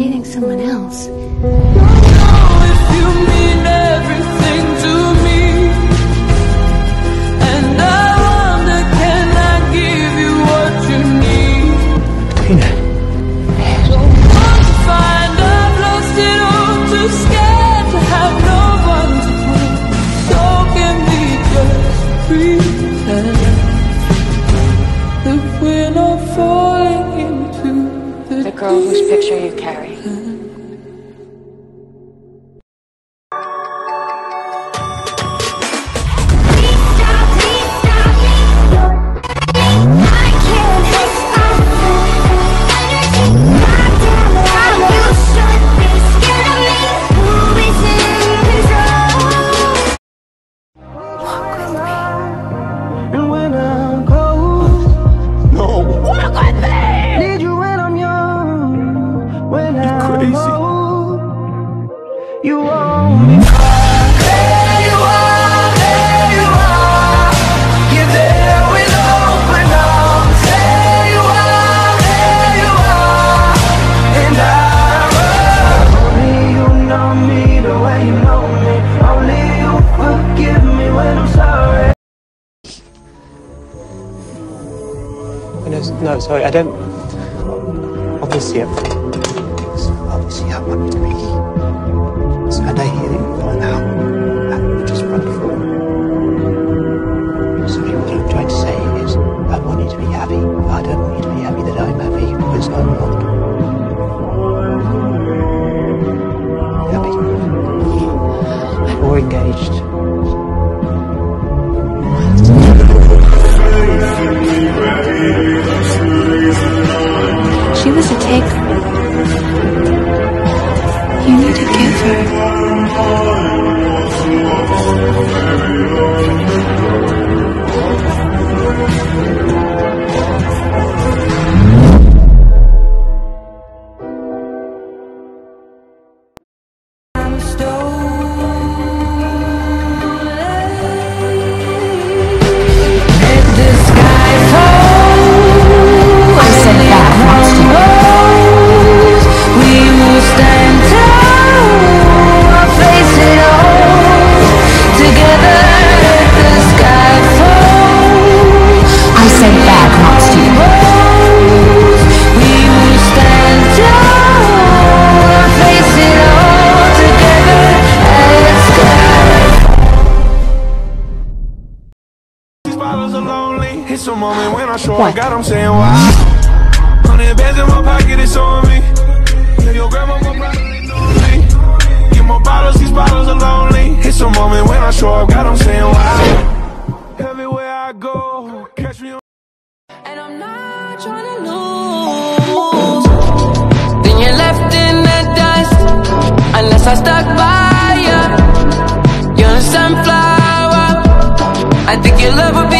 dating someone else. The, girl whose picture you carry. No, no, sorry, I don't. Obviously, I'm, obviously, I want to be. So I know you right now. and run for it. Sorry, what I'm trying to say is, I want you to be happy. I don't want you to be happy that I'm happy because I'm not. Engaged. You need to give These bottles are lonely. It's a moment when I show up, God, I'm saying wow. Hundred bands in my pocket, it's on me. Yeah, your grandma will probably know me. Get more bottles, these bottles are lonely. It's a moment when I show up, God, I'm saying wow. Everywhere I go, catch me on. And I'm not trying to lose. Then you're left in the dust. Unless I stuck by I think your love would be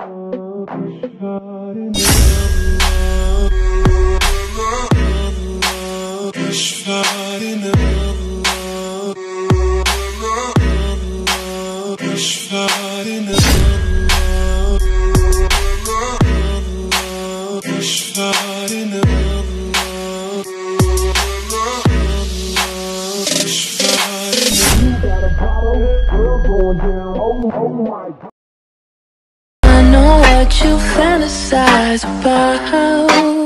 Oh, oh my God you fantasize about.